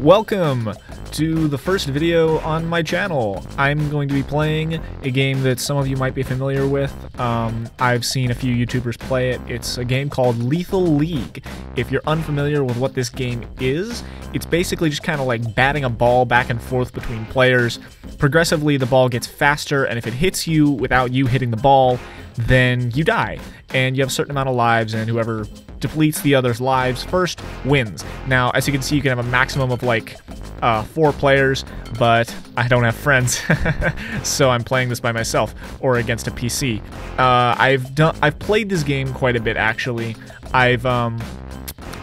Welcome to the first video on my channel. I'm going to be playing a game that some of you might be familiar with. Um, I've seen a few YouTubers play it. It's a game called Lethal League. If you're unfamiliar with what this game is, it's basically just kind of like batting a ball back and forth between players. Progressively, the ball gets faster, and if it hits you without you hitting the ball, then you die. And you have a certain amount of lives, and whoever depletes the other's lives first wins. Now, as you can see, you can have a maximum of like uh, four players, but I don't have friends, so I'm playing this by myself or against a PC. Uh, I've done, I've played this game quite a bit actually. I've um,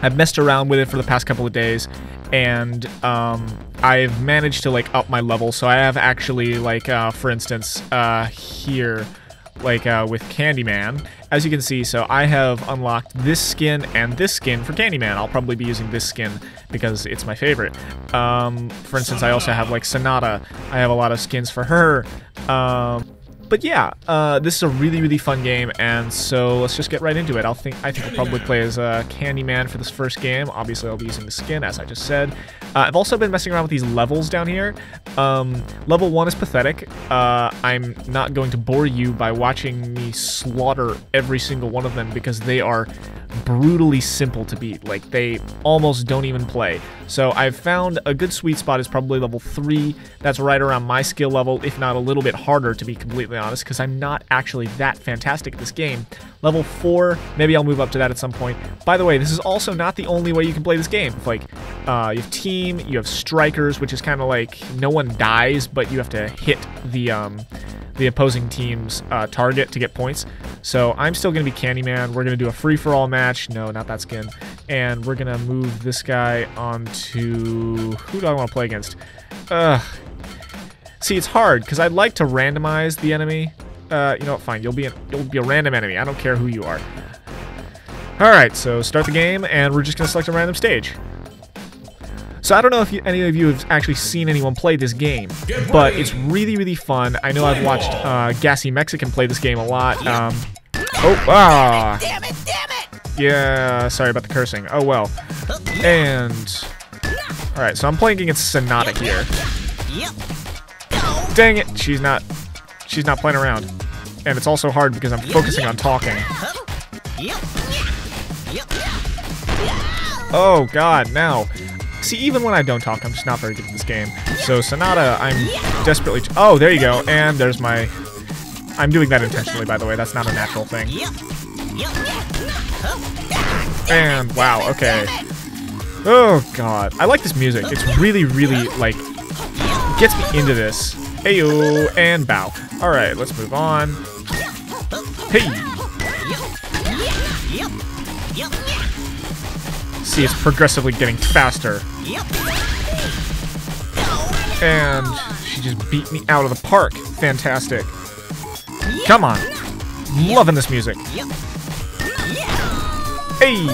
I've messed around with it for the past couple of days, and um, I've managed to like up my level. So I have actually like, uh, for instance, uh, here like uh, with Candyman. As you can see, so I have unlocked this skin and this skin for Candyman. I'll probably be using this skin because it's my favorite. Um, for instance, I also have like Sonata. I have a lot of skins for her. Um, but yeah, uh, this is a really, really fun game, and so let's just get right into it. I'll think I think I'll probably play as uh, Candyman for this first game. Obviously, I'll be using the skin, as I just said. Uh, I've also been messing around with these levels down here. Um, level 1 is pathetic. Uh, I'm not going to bore you by watching me slaughter every single one of them because they are brutally simple to beat. Like, they almost don't even play. So I've found a good sweet spot is probably level 3. That's right around my skill level, if not a little bit harder, to be completely honest, because I'm not actually that fantastic at this game. Level 4, maybe I'll move up to that at some point. By the way, this is also not the only way you can play this game. Like, uh, you have team, you have strikers, which is kind of like no one dies, but you have to hit the um, the opposing team's uh, target to get points. So I'm still going to be Candyman. We're going to do a free-for-all match. No, not that skin. And we're going to move this guy onto... Who do I want to play against? Ugh. See, it's hard, because I'd like to randomize the enemy. Uh, you know what, fine. You'll be, a, you'll be a random enemy. I don't care who you are. Alright, so start the game, and we're just going to select a random stage. So I don't know if you, any of you have actually seen anyone play this game, but it's really, really fun. I know I've watched uh, Gassy Mexican play this game a lot. Um, oh, ah. Damn it, damn it! Yeah, sorry about the cursing. Oh, well. And... Alright, so I'm playing against Sonata here. Dang it, she's not... She's not playing around. And it's also hard because I'm focusing on talking. Oh, God, now. See, even when I don't talk, I'm just not very good at this game. So Sonata, I'm desperately... oh, there you go. And there's my... I'm doing that intentionally, by the way. That's not a natural thing. And, wow, okay. Oh, God. I like this music. It's really, really, like... Gets me into this. Heyo, and bow. Alright, let's move on. Hey! See, it's progressively getting faster. And she just beat me out of the park. Fantastic. Come on. Loving this music. Hey!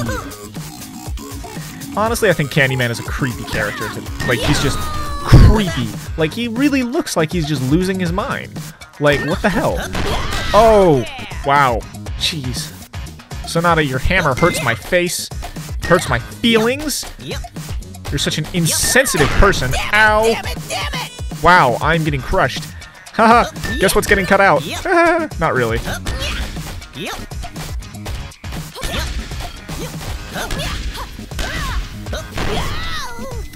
Honestly, I think Candyman is a creepy character. Like, he's just creepy. Like, he really looks like he's just losing his mind. Like, what the hell? Oh! Wow. Jeez. Sonata, your hammer hurts my face. Hurts my feelings. You're such an insensitive person. Ow. Wow, I'm getting crushed. Haha, guess what's getting cut out? Not really.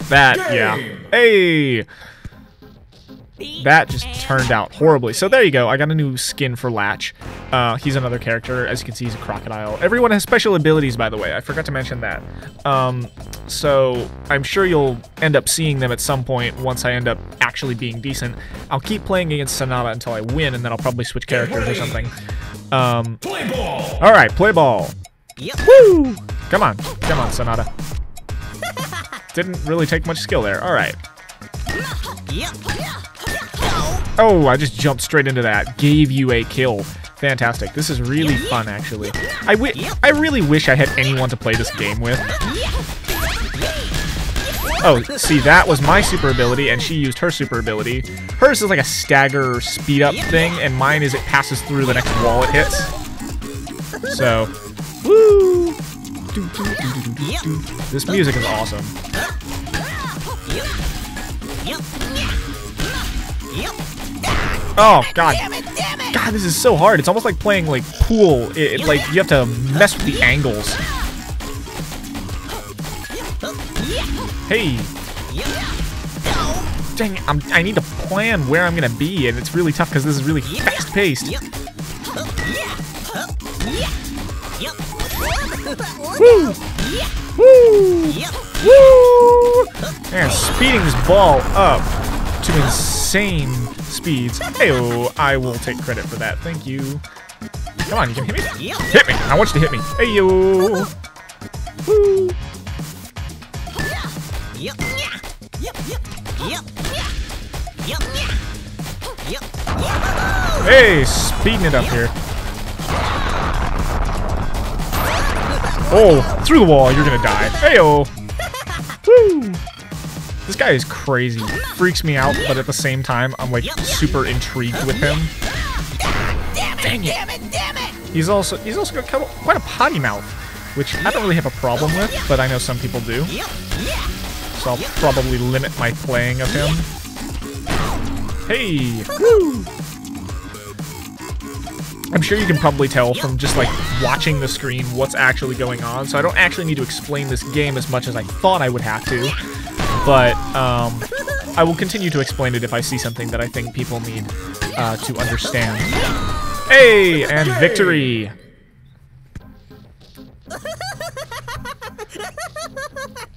That, yeah. Hey! That just turned out horribly. So there you go. I got a new skin for Latch. Uh, he's another character. As you can see, he's a crocodile. Everyone has special abilities, by the way. I forgot to mention that. Um, so I'm sure you'll end up seeing them at some point once I end up actually being decent. I'll keep playing against Sonata until I win, and then I'll probably switch characters or something. Um, all right, play ball. Yep. Woo! Come on. Come on, Sonata. Didn't really take much skill there. All right. Oh, I just jumped straight into that. Gave you a kill. Fantastic. This is really fun, actually. I, I really wish I had anyone to play this game with. Oh, see, that was my super ability, and she used her super ability. Hers is like a stagger speed up thing, and mine is it passes through the next wall it hits. So, woo! This music is awesome. Oh god. God, this is so hard. It's almost like playing like pool. It, it, like you have to mess with the angles. Hey. Dang, I'm, I need to plan where I'm gonna be, and it's really tough because this is really fast paced. Woo! Woo! Woo! Man, speeding this ball up to insane speeds. Heyo, I will take credit for that. Thank you. Come on, you can hit me. Hit me. I want you to hit me. Heyo. Woo. Hey, speeding it up here. Oh, through the wall, you're gonna die. Heyo. Woo. This guy is crazy. Freaks me out, but at the same time, I'm like super intrigued with him. Dang it! He's also he's also got quite a potty mouth, which I don't really have a problem with, but I know some people do. So I'll probably limit my playing of him. Hey! Woo! I'm sure you can probably tell from just like watching the screen what's actually going on, so I don't actually need to explain this game as much as I thought I would have to but um, I will continue to explain it if I see something that I think people need uh, to understand. Hey, and victory!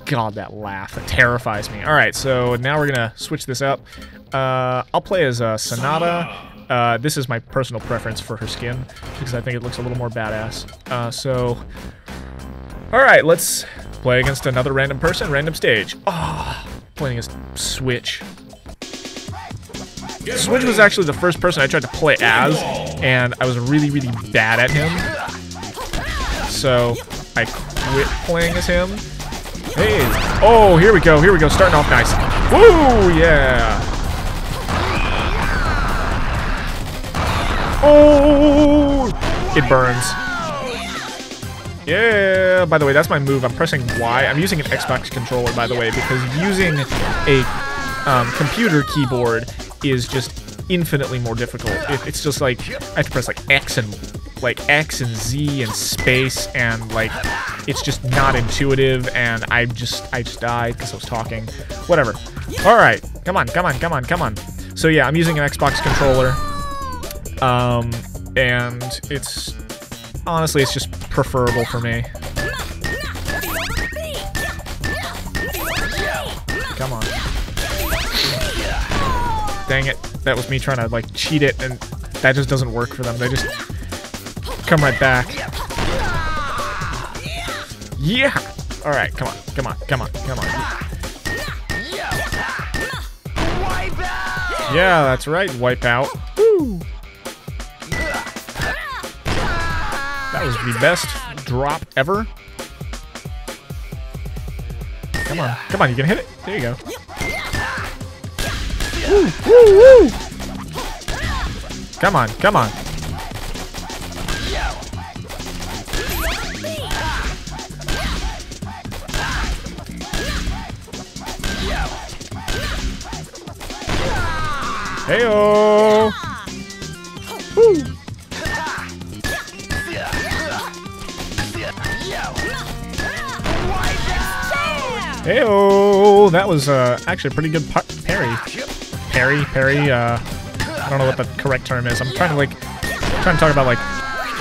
God, that laugh. It terrifies me. Alright, so now we're gonna switch this up. Uh, I'll play as uh, Sonata. Uh, this is my personal preference for her skin, because I think it looks a little more badass. Uh, so, alright, let's Play against another random person, random stage. Ah, oh, playing against Switch. Switch was actually the first person I tried to play as, and I was really, really bad at him. So I quit playing as him. Hey, oh, here we go, here we go, starting off nice. Woo, yeah. Oh, it burns. Yeah, by the way, that's my move. I'm pressing Y. I'm using an Xbox controller, by the way, because using a um, computer keyboard is just infinitely more difficult. It, it's just like, I have to press like X and like X and Z and space and like it's just not intuitive and I just I just died because I was talking. Whatever. Alright. Come on, come on, come on, come on. So yeah, I'm using an Xbox controller. Um and it's honestly it's just preferable for me. Come on. Dang it. That was me trying to, like, cheat it, and that just doesn't work for them. They just come right back. Yeah! Alright, come on, come on, come on, come on. Yeah, that's right, Wipeout. Woo! That was the best drop ever. Come on. Come on, you can hit it. There you go. Woo, woo, woo. Come on, come on. Heyo! Heyo! That was uh, actually a pretty good parry. Parry, parry, uh, I don't know what the correct term is. I'm trying to like, trying to talk about like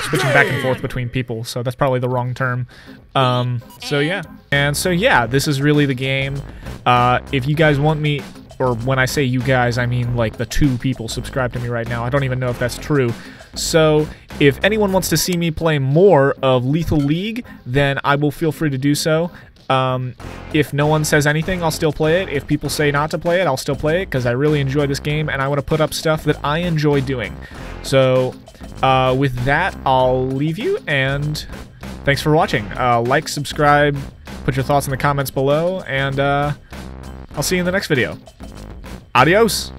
switching back and forth between people, so that's probably the wrong term. Um, so yeah. And so yeah, this is really the game. Uh, if you guys want me, or when I say you guys, I mean like the two people subscribe to me right now. I don't even know if that's true. So if anyone wants to see me play more of Lethal League, then I will feel free to do so. Um, if no one says anything, I'll still play it. If people say not to play it, I'll still play it because I really enjoy this game and I want to put up stuff that I enjoy doing. So uh, with that, I'll leave you and thanks for watching. Uh, like, subscribe, put your thoughts in the comments below, and uh, I'll see you in the next video. Adios!